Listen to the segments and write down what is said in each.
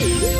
Yeah.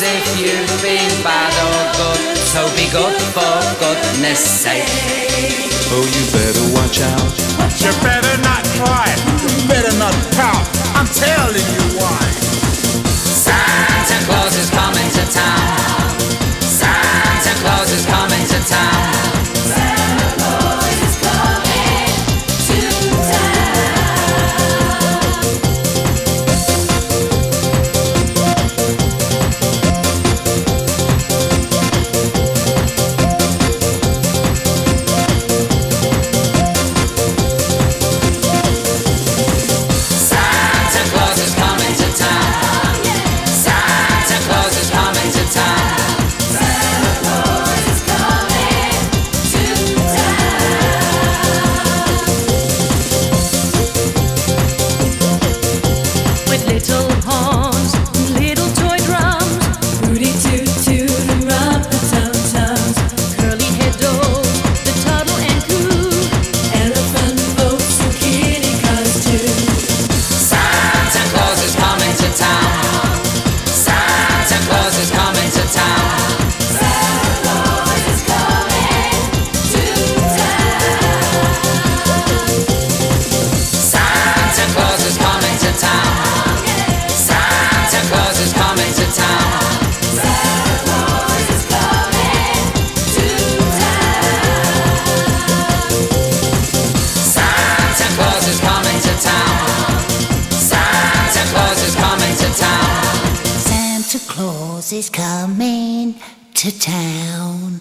knows if you've been bad or good, so be good for goodness sake. Oh, you better watch out. You better Claus is coming to town.